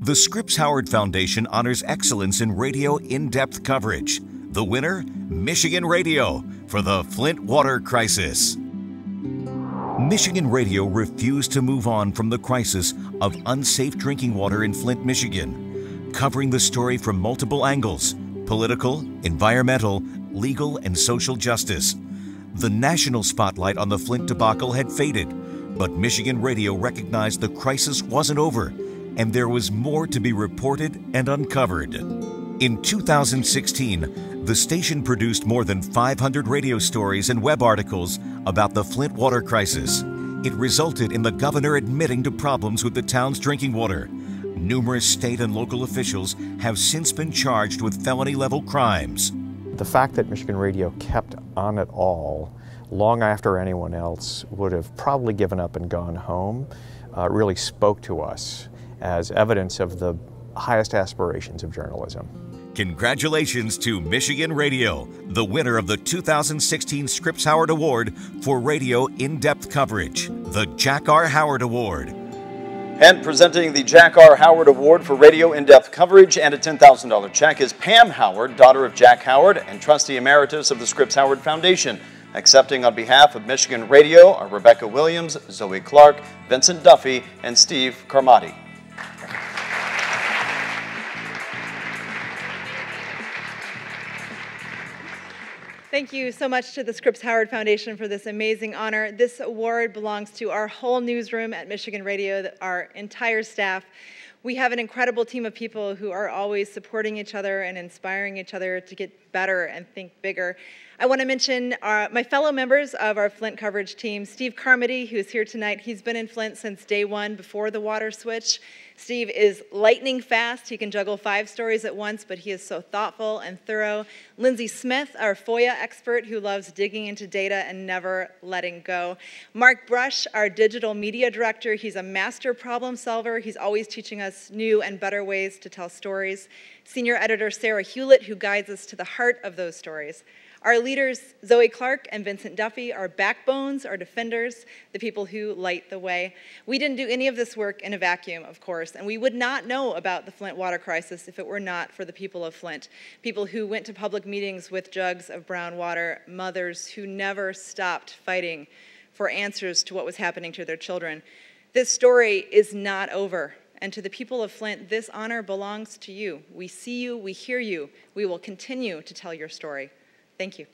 The Scripps Howard Foundation honors excellence in radio in depth coverage. The winner, Michigan Radio, for the Flint water crisis. Michigan Radio refused to move on from the crisis of unsafe drinking water in Flint, Michigan, covering the story from multiple angles political, environmental, legal, and social justice. The national spotlight on the Flint debacle had faded, but Michigan Radio recognized the crisis wasn't over and there was more to be reported and uncovered. In 2016, the station produced more than 500 radio stories and web articles about the Flint water crisis. It resulted in the governor admitting to problems with the town's drinking water. Numerous state and local officials have since been charged with felony level crimes. The fact that Michigan Radio kept on it all long after anyone else would have probably given up and gone home uh, really spoke to us as evidence of the highest aspirations of journalism. Congratulations to Michigan Radio, the winner of the 2016 Scripps Howard Award for radio in depth coverage, the Jack R. Howard Award. And presenting the Jack R. Howard Award for radio in depth coverage and a $10,000 check is Pam Howard, daughter of Jack Howard and trustee emeritus of the Scripps Howard Foundation. Accepting on behalf of Michigan Radio are Rebecca Williams, Zoe Clark, Vincent Duffy, and Steve Carmody. Thank you so much to the Scripps Howard Foundation for this amazing honor. This award belongs to our whole newsroom at Michigan Radio, our entire staff. We have an incredible team of people who are always supporting each other and inspiring each other to get better and think bigger. I want to mention our, uh, my fellow members of our Flint coverage team, Steve Carmody, who's here tonight. He's been in Flint since day one before the water switch. Steve is lightning fast. He can juggle five stories at once, but he is so thoughtful and thorough. Lindsey Smith, our FOIA expert who loves digging into data and never letting go. Mark Brush, our digital media director. He's a master problem solver. He's always teaching us new and better ways to tell stories. Senior editor Sarah Hulett, who guides us to the heart of those stories. Our leaders, Zoe Clark and Vincent Duffy, are backbones, our defenders, the people who light the way. We didn't do any of this work in a vacuum, of course, and we would not know about the Flint water crisis if it were not for the people of Flint. People who went to public meetings with jugs of brown water, mothers who never stopped fighting for answers to what was happening to their children. This story is not over. And to the people of Flint, this honor belongs to you. We see you, we hear you. We will continue to tell your story. Thank you.